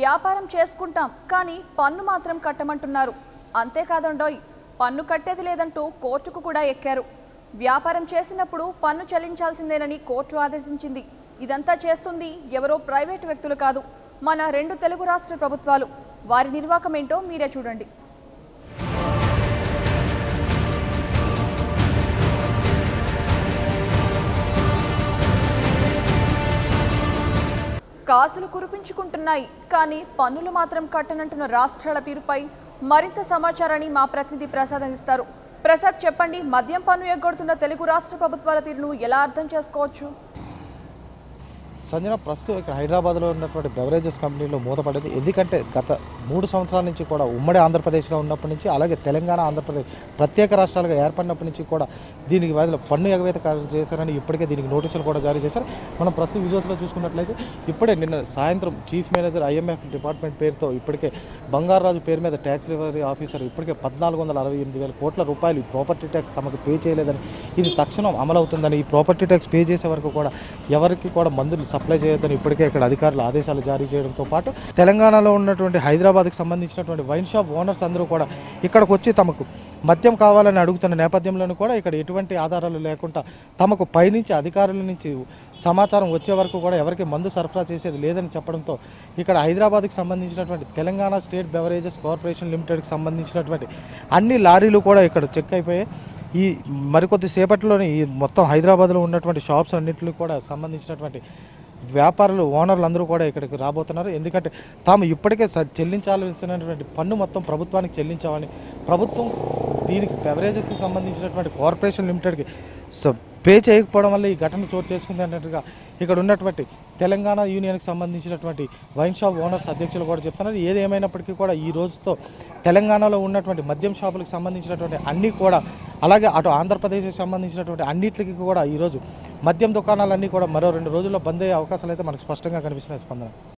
వ్యాపారం చేసుకుంటాం కానీ పన్ను మాత్రం కట్టమంటున్నారు. అంతేకాదండోయ్ పన్ను కట్టేది లేదంటూ కోర్టుకు కూడా ఎక్కారు. వ్యాపారం చేసినప్పుడు పన్ను చెల్లించాల్సిందేనని కోర్టు ఆదేశించింది. ఇదంతా చేస్తుంది ఎవరో ప్రైవేటు వ్యక్తులు కాదు మన రెండు తెలుగు రాష్ట్ర ప్రభుత్వాలు. వారి నిర్వాకమేంటో మీరే చూడండి. కాసులు కురిపించుకుంటున్నాయి. కానీ పన్నులు మాత్రం కట్టనంటున్న రాష్ట్రాల తీరుపై మరింత సమాచారాన్ని మా ప్రతినిధి ప్రసాద్ అందిస్తారు. ప్రసాద్ చెప్పండి మద్యం పన్ను ఎగ్గొడుతున్న తెలుగు రాష్ట్ర ప్రభుత్వాల తీరును ఎలా అర్థం చేసుకోవచ్చు? సంజన ప్రస్తుతం ఇక్కడ హైదరాబాద్లో ఉన్నటువంటి బెవరేజెస్ కంపెనీలో మూతపడింది. ఎందుకంటే గత మూడు సంవత్సరాల నుంచి కూడా ఉమ్మడి ఆంధ్రప్రదేశ్గా ఉన్నప్పటి నుంచి అలాగే తెలంగాణ ఆంధ్రప్రదేశ్ ప్రత్యేక రాష్ట్రాలుగా ఏర్పడినప్పటి నుంచి కూడా దీనికి బదులు పన్ను ఎగవేత చేశారని ఇప్పటికే దీనికి నోటీసులు కూడా జారీ చేశారు. మనం ప్రస్తుతం విజువల్స్లో చూసుకున్నట్లయితే ఇప్పుడే నిన్న సాయంత్రం చీఫ్ మేనేజర్ ఐఎంఎఫ్ డిపార్ట్మెంట్ పేరుతో ఇప్పటికే బంగారాజు పేరు మీద ట్యాక్స్ రివరీ ఆఫీసర్ ఇప్పటికే పద్నాలుగు వందల అరవై ఎనిమిది వేల కోట్ల రూపాయలు ఈ ప్రాపర్టీ ట్యాక్స్ తమకు పే చేయలేదని ఇది తక్షణం అమలవుతుందని ఈ ప్రాపర్టీ ట్యాక్స్ పే చేసే వరకు కూడా ఎవరికి కూడా మందులు సప్లై చేయొద్దని ఇప్పటికే ఇక్కడ అధికారులు ఆదేశాలు జారీ చేయడంతో పాటు తెలంగాణలో ఉన్నటువంటి హైదరాబాద్ హైదరాబాద్కు సంబంధించినటువంటి వైన్ షాప్ ఓనర్స్ అందరూ కూడా ఇక్కడికి వచ్చి తమకు మద్యం కావాలని అడుగుతున్న నేపథ్యంలోనూ కూడా ఇక్కడ ఎటువంటి ఆధారాలు లేకుండా తమకు పైనుంచి అధికారుల నుంచి సమాచారం వచ్చే వరకు కూడా ఎవరికి మందు సరఫరా చేసేది లేదని చెప్పడంతో ఇక్కడ హైదరాబాద్కి సంబంధించినటువంటి తెలంగాణ స్టేట్ బెవరేజెస్ కార్పొరేషన్ లిమిటెడ్కి సంబంధించినటువంటి అన్ని లారీలు కూడా ఇక్కడ చెక్ అయిపోయాయి ఈ మరికొద్ది సేపట్లోనే ఈ మొత్తం హైదరాబాద్లో ఉన్నటువంటి షాప్స్ అన్నింటికి కూడా సంబంధించినటువంటి వ్యాపారులు ఓనర్లు అందరూ కూడా ఇక్కడికి రాబోతున్నారు. ఎందుకంటే తాము ఇప్పటికే చెల్లించాల్సినటువంటి పన్ను మొత్తం ప్రభుత్వానికి చెల్లించామని ప్రభుత్వం దీనికి బెవరేజెస్కి సంబంధించినటువంటి కార్పొరేషన్ లిమిటెడ్కి పే చేయకపోవడం వల్ల ఈ ఘటన చోటు చేసుకుంది అన్నట్టుగా ఇక్కడ ఉన్నటువంటి తెలంగాణ యూనియన్కి సంబంధించినటువంటి వైన్ షాప్ ఓనర్స్ అధ్యక్షులు కూడా చెప్తున్నారు. ఏది ఏమైనప్పటికీ కూడా ఈ రోజుతో తెలంగాణలో ఉన్నటువంటి మద్యం షాపులకు సంబంధించినటువంటి అన్నీ కూడా అలాగే అటు ఆంధ్రప్రదేశ్కి సంబంధించినటువంటి అన్నిటికీ కూడా ఈరోజు మద్యం దుకాణాలన్నీ కూడా మరో రెండు రోజుల్లో బంద్ అయ్యే అవకాశాలు అయితే మనకు స్పష్టంగా కనిపిస్తున్నాయి స్పందన.